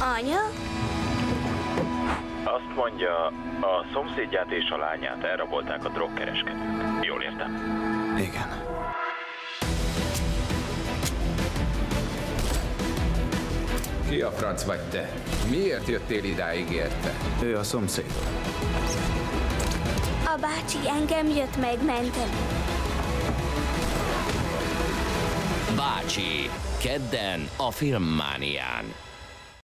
Anya? Azt mondja, a szomszédját és a lányát elrabolták a drogkereskedők. Jól értem? Igen. Ki a franc vagy te? Miért jöttél idáig érte? Ő a szomszéd. A bácsi engem jött megmenteni. Bácsi, kedden a Filmmánián.